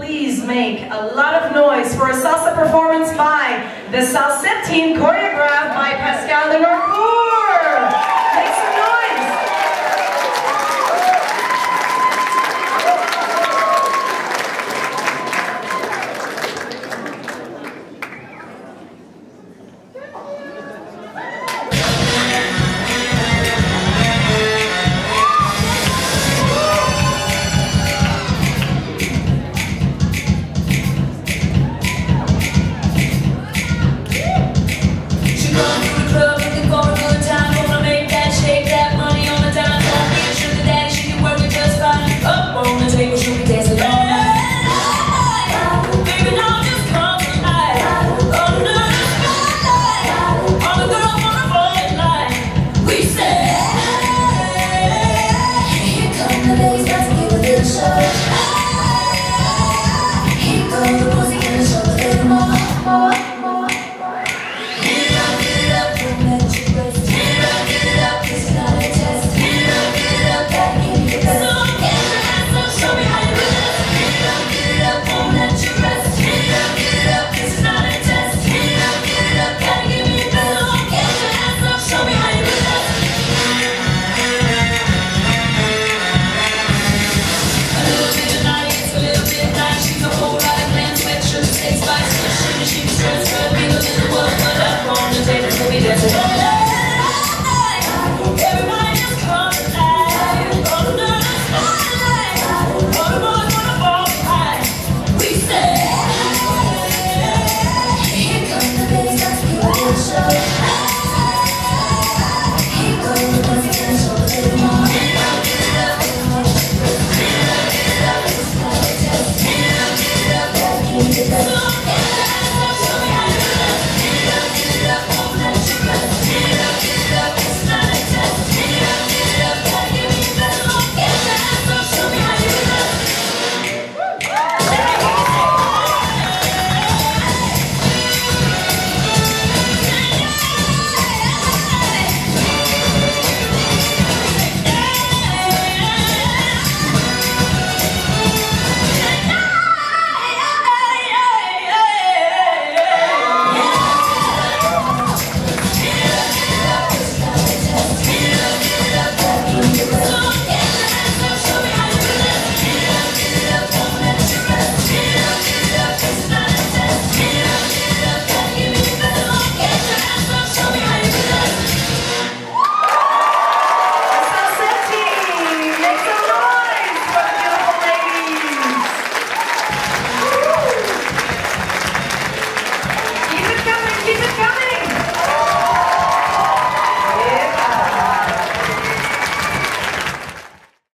please make a lot of noise for a salsa performance by the salsa team choreographed by Pascal Lenormand.